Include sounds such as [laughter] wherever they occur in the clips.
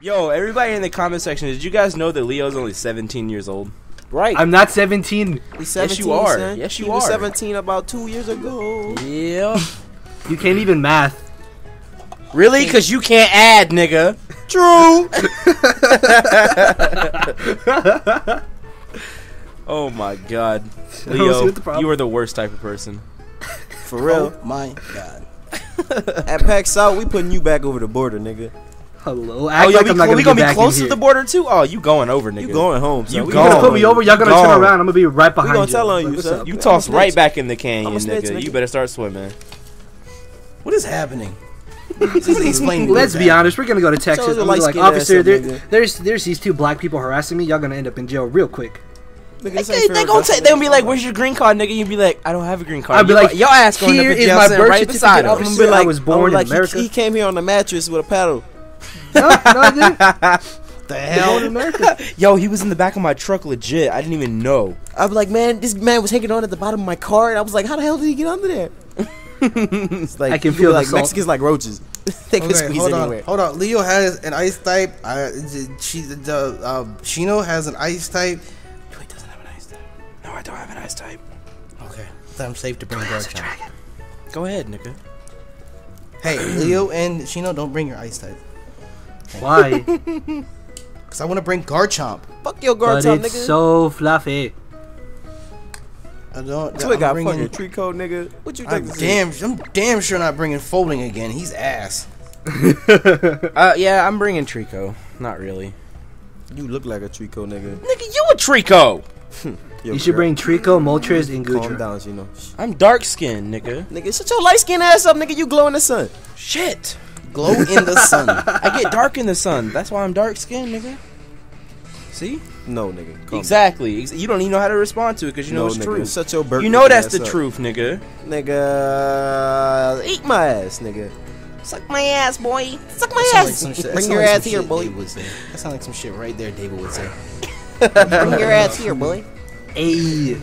Yo, everybody in the comment section, did you guys know that Leo's only 17 years old? Right. I'm not 17. He's Yes, you are. son. Yes, you he was 17 about two years ago. Yeah. [laughs] You can't even math. really? Because you can't add, nigga. True. [laughs] [laughs] Oh my god. I don't see Leo, what the problem- you are the worst type of person. For real. Oh my god. At PAX South, we putting you back over the border, nigga. Hello. Act oh, yo, like we, I'm not gonna we gonna be back in close to here. the border too? Oh, you going over, nigga. You going home, son. You We You're gonna gone. put me over. Y'all gonna turn around. I'm gonna be right behind gonna you. tell on Like, you, what's son. You toss right back in the canyon, nigga. nigga. You better start swimming. What is happening? [laughs] Just explain. to me Let's be honest. We're gonna go to Texas. Shows a I'm like, officer, there, there's there's these two black people harassing me. Y'all gonna end up in jail real quick. Nigga, They, this they, gonna take. They gonna be like, "Where's your green card, nigga?" You'd be like, "I don't have a green card." I'd be Your- like, "Your ass going "Here to is jail, my birth right certificate, beside I'm gonna be I like, was I'm born in like, he- America. He, came here on a mattress with a paddle. No, no, I didn't. [laughs] The Born in? America. Yo, he was in the back of my truck, legit. I didn't even know. I was like, man, this man was hanging on at the bottom of my car, and I was like, how the hell did he get under there? [laughs] it's like I can feel like salt. Mexicans like roaches. [laughs] they can Okay, squeeze hold on, hold on. Leo has an ice type. I, she, the, uh, Shino has an ice type. Wait, doesn't have an ice type. No, I don't have an ice type. Okay, then I'm safe to bring Garchomp. Go ahead, nigga. Hey, Leo and Shino, don't bring your ice type. Why? [laughs] Cause I want to bring Garchomp. Fuck your but guard top, it's nigga. so fluffy. I don't. Twig I'm got bringing- fucking tree code, nigga. What you I'm think? is? damn, I'm damn sure not bringing folding again. He's ass. [laughs] Uh, yeah, I'm bringing Trico. Not really. You look like a tree code, nigga. Nigga, you a Trico. [laughs] Yo, You should girl, bring Trico, Moltres, and Calm down, you know. I'm dark skinned, nigga. Nigga, shut your light skin ass up, nigga. You glow in the sun. Shit. Glow in the sun. [laughs] I get dark in the sun. That's why I'm dark skinned, nigga. See? No, nigga. Calm down. exactly. Ex- You don't even know how to respond to it because you know no, it's nigga. true. Shut your bird. You know that's the truth, nigga. Nigga, eat my ass, nigga. Suck my ass, boy. Suck my That sound like some shit- that Bring sound your like ass some here, shit boy. David would say. That sounds like some shit right there. David would say. [laughs] Bring your ass here, boy. Hey,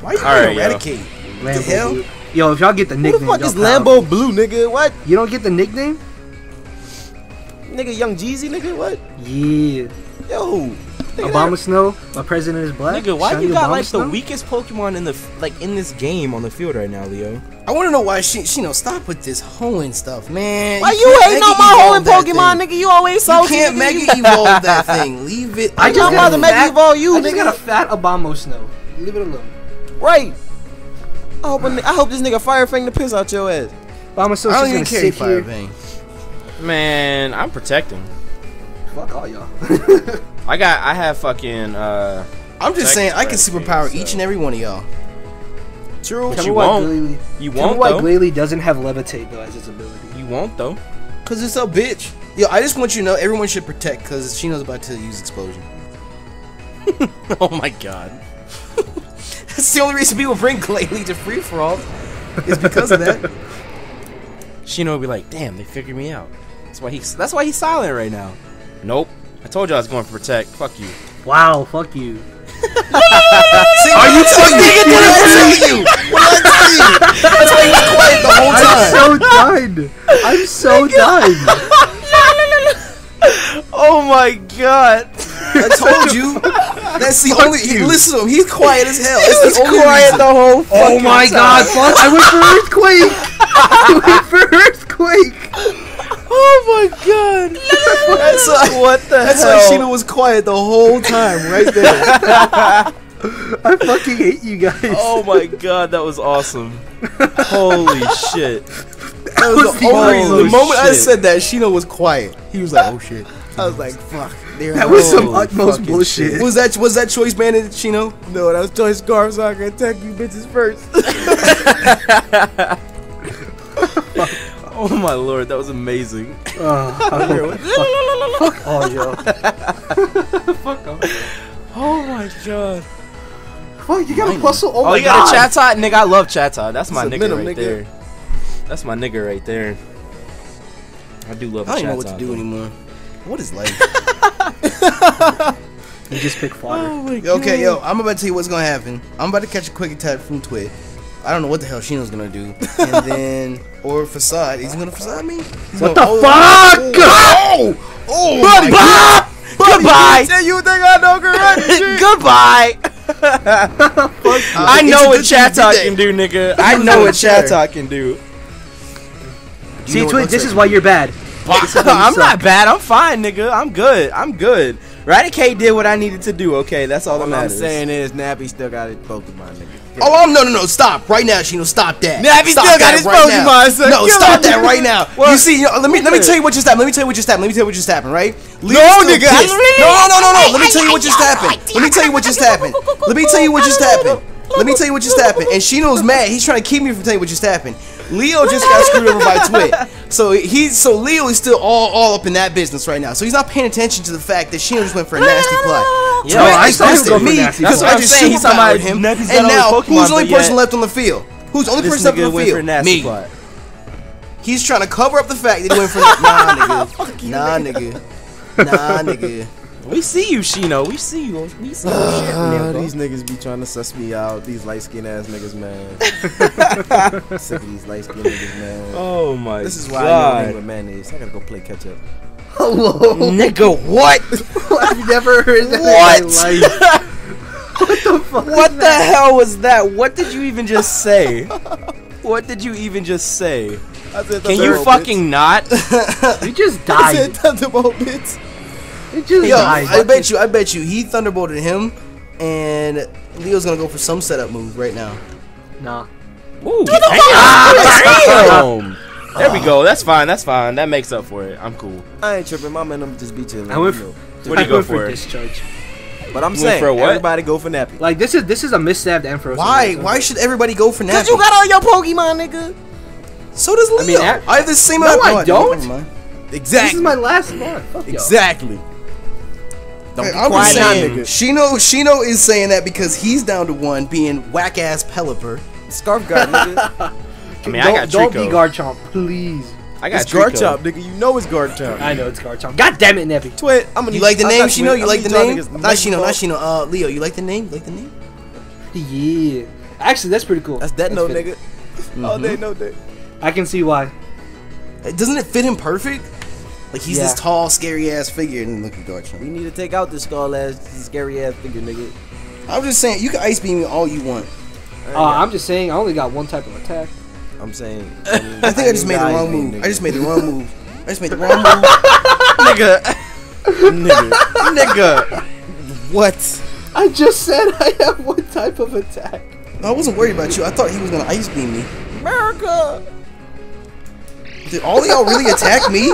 Why you All right, yo. eradicate? Lambo hell? Blue. Yo, if y'all get the nickname, Who the nickname, fuck is powerful. Lambo Blue, nigga? What? You don't get the nickname? Nigga, Young Jeezy, nigga? What? Yeah. Yo. nigga, Abomasnow. My president is black. Nigga, why Shiny you got Obama like Snow? the weakest Pokemon in the like in this game on the field right now, Leo? I want to know why she, Shino, stop with this hoeing stuff, man. Why you, can't hating on my hoeing Pokemon, thing. nigga? You always You salty. can't nigga. mega evolve that [laughs] thing. Leave it. I I'm just about got to a Mega fat- Evolve you, I just nigga. got a fat Abomasnow. Leave it alone. Right. I hope, a I hope this nigga fire fang the piss out your ass. Abomasnow's I don't even gonna carry sit fire here. Man, I'm protecting. Fuck all y'all. [laughs] I got. I have fucking. uh I'm just saying, I can eradicate, superpower so. each and every one of y'all. True. But Tell you me why won't. Glalie, You tell me won't why though. Glalie doesn't have levitate though as its ability. You won't though. Cause it's a bitch. Yo, I just want you to know everyone should protect because Shino's about to use explosion. [laughs] oh my god. [laughs] That's the only reason people bring Glalie to free for all. Is because of that. [laughs] Shino would be like, "Damn, they figured me out." That's why he's. That's why he's silent right now. Nope. I told you I was going for protect. Fuck you. Wow, fuck you. [laughs] See, Are you telling me? What did I tell you? What I tell you? That's why you were quiet the whole I'm so done. I'm [laughs] so done. Oh my god. I told you. [laughs] That's the only. He, listen to him. He's quiet as hell. That's the only quiet reason. the whole. Oh fucking my time. god, fuck. I went for earthquake. [laughs] I went for earthquake. Oh my god. That's why, what the that's hell? why Shino was quiet the whole time, right there. [laughs] I fucking hate you guys. Oh my god, that was awesome. Holy shit. That was, was the the only only The moment I said that, Shino was quiet. He was like, "Oh shit." I was like, "Fuck." There that was some Holy utmost fucking bullshit. Was that was that choice bandit, Shino? No, that was choice Scarf, so I can attack you bitches first. [laughs] [laughs] Oh my lord, that was amazing. Oh, I- [laughs] fuck all y'all. Oh my god. Fuck, you got a plus. Oh, Oh, my you got god. a Chatot? Nigga, I love Chatot. That's my nigga right nigga. there. That's my nigga right there. I do love I don't chat know what to do though. anymore. What is life? [laughs] you just pick fodder. Oh okay, yo, I'm about to tell you what's gonna happen. I'm about to catch a quick attack from Twit. I don't know what the hell Shino's gonna do. And [laughs] then, or Facade. Is he gonna Facade me? He's what the oh, fuck? Oh! Oh! oh, oh Buddy! Goodbye! You, [laughs] you think I know karate Goodbye! I know what Chatot can do, nigga. I know what Chatot can do. See, Twit, this is why you're bad. [laughs] I'm not bad. I'm fine, nigga. I'm good. I'm good. K did what I needed to do. Okay, that's all that All I'm saying is Nappy still got his Pokemon, nigga. Oh, I'm no, no, no! Stop right now, Shino. Stop that. Nappy stop still got his right Pokemon, son. No, Kill stop him, that right now. What? You see, you know, let me let me tell you what just happened. Let me tell you what just happened. Let me tell you what just happened. Right? No, Leo's nigga, really- No, no, no, no. Let me tell you what just happened. Let me tell you what just happened. Let me tell you what just happened. Let me tell you what just happened. And Shino's mad. He's trying to keep me from telling you what just happened. Leo just got [laughs] screwed over by Twit. So he's so Leo is still all all up in that business right now. So he's not paying attention to the fact that Shino just went for a nasty plot. Yeah, Twit I saw him go me because. I just what I'm saying. Superpowered him. And now Pokemon, who's the only person yet- left on the field? Who's the only person left on the field? nasty Me. plot. He's trying to cover up the fact that he went for [laughs] nah, nigga. Nah, nigga. Nah, nigga. We see you, Shino. We see you. We see your shit. Ah, man, bro. these niggas be trying to suss me out. These light skinned ass niggas, man. [laughs] Sick of these light skinned niggas, man. Oh my god. This is why I God. don't hang with mayonnaise. I gotta go play catch up. Hello. Nigga, what? [laughs] I've never heard that What? in my life. [laughs] what the hell was that? What did you even just say? What did you even just say? I said Can you fucking not? You just died. I died. said Thunderbolt just Yo, died. I bet you, I bet you, he thunderbolted him, and Leo's gonna go for some setup move right now. Nah. Ooh, ah, damn. There we go. That's fine. That's fine. That makes up for it. I'm cool. I ain't tripping. My man, I'm just be chilling. I went you for- know. What do you I go went for? discharge. But I'm went saying, for a what? everybody go for Nappy. Like this is this is a misstabbed Ampharos. Why? Why should everybody go for Nappy? Cause you got all your Pokemon, nigga. so does Leo. I, mean, that- have the same No, amount. I don't. Exactly. This is my last one. Fuck y'all. exactly. Don't Hey, be I'm just quiet now, saying, nigga. Shino, Shino is saying that because he's down to one, being whack ass Pelipper. Scarf guard, nigga. [laughs] I mean, I don't, got don't Trico. be Garchomp, please. I got it's guard Trico. chop, nigga. You know it's guard chop. I know it's Garchomp. God damn it, Nappy. Twit, I'm gonna You like the I'm name, Shino? You like the name? y'all Not Shino, not. Shino. Uh, Leo, you like the name? You like the name? Yeah. Actually, that's pretty cool. That's that no, fit. nigga. All day, no day. I can see why. Doesn't it fit him perfect? Like he's this tall, scary ass figure, and look at Garchomp. We need to take out this skull ass, scary ass figure, nigga. I'm just saying, you can ice beam me all you want. Uh, I'm just saying, I only got one type of attack. I'm saying. [laughs] I think I just made the wrong move. I just made the wrong move. I just made the wrong move. nigga. nigga. nigga. What? I just said I have one type of attack. I wasn't worried about you. I thought he was gonna ice beam me. America. Did all of y'all really attack me?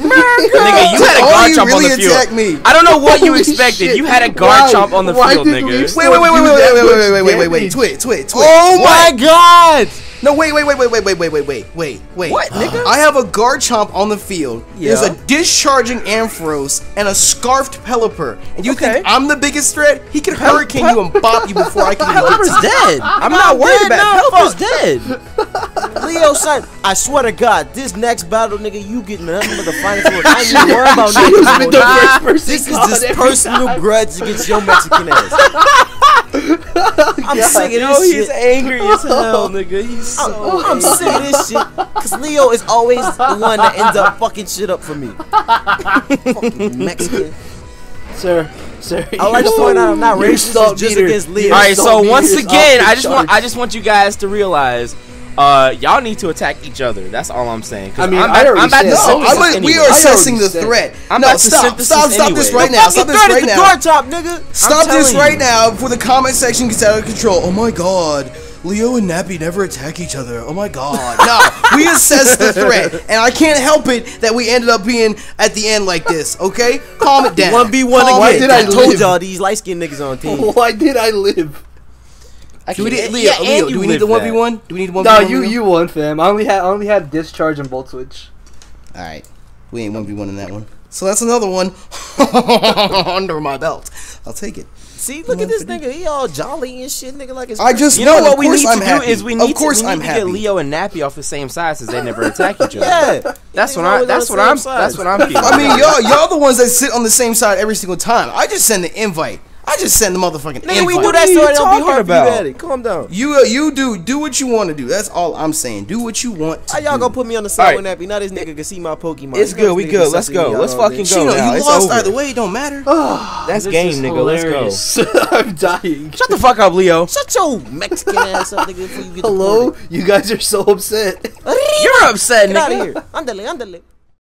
Nigga, you had a guard chomp on the field. me. I don't know what you expected. shit. You had a guard chomp on the Why field, nigga. Wait, wait, wait, wait, wait, wait, wait, much wait, wait, wait, wait, wait. damage? Twit, twit, twit. Oh my god! No, wait, wait, wait, wait, wait, wait, wait, wait, wait, wait, wait. What, nigga? I have a guard chomp on the field. There's a discharging Ampharos and a scarfed Pelipper. And you Okay. think I'm the biggest threat? He can hurricane you and bop you before I can even get Pelipper's to dead. I'm not worried dead about it. Pelipper's dead. Leo, son, I swear to God, this next battle, nigga, you getting nothing but the finest word. I ain't even worried about She was nothing. the bro. first person This is just personal grudge against your Mexican ass. [laughs] I'm sick of Yo, this he's angry as [laughs] hell, nigga. He's I'm, so oh, I'm sick of this shit. Cause Leo is always the one that ends up fucking shit up for me. [laughs] fucking Mexican. Sir, sir. I like to point out I'm not racist, it's just against Leo. All right, salt so once again, I just want I just want you guys to realize, uh, y'all need to attack each other. That's all I'm saying. 'Cause I mean, I'm, I already I'm about to No, I'm like, we are assessing the said- threat. I'm no, about to stop, stop, stop this anyway. right now. Stop this threat right is the now. top, nigga. Stop this right you. now before the comment section gets out of control. Oh my god. Leo and Nappy never attack each other. Oh my god. No, [laughs] we assess the threat, and I can't help it that we ended up being at the end like this. Okay, calm it down. One v one Calm again. it did I I told live? y'all these light skinned niggas on [laughs] team. Why did I live? Do we need, Leo, and Leo, do we need the one v one? Do we need one No, v one? you you won, fam. I only had I only had discharge and Volt Switch. All right, we ain't one v one in that one. So that's another one [laughs] under my belt. I'll take it. See, look at this nigga. He all jolly and shit, nigga. Like it's I just You know, know what we need I'm to happy. do is we need of course to, we I'm need to happy. get Leo and Nappy off the same side since they never attack each [laughs] other. yeah. That's what I. That's what I'm. same That's what I'm feeling. I mean, y'all, y'all the ones that sit on the same side every single time. I just send the invite. I just send the motherfucking Nigga, we do that are so it don't be talking hard about? for you at it. Calm down. You uh, you do do what you want to do. That's all I'm saying. Do what you want. To How y'all do. gonna put me on the side Alright. when that be? Now this nigga can see my Pokemon. It's You know good, we good. Let's go. Let's fucking go. Shino, you lost over. either way. It don't matter. [sighs] That's This game, is nigga. Let's go. [laughs] I'm dying. Shut the fuck up, Leo. [laughs] Shut your Mexican [laughs] ass up, nigga, before you get Hello? deported. You guys are so upset. You're upset, Get out of nigga. here. Andale, andale.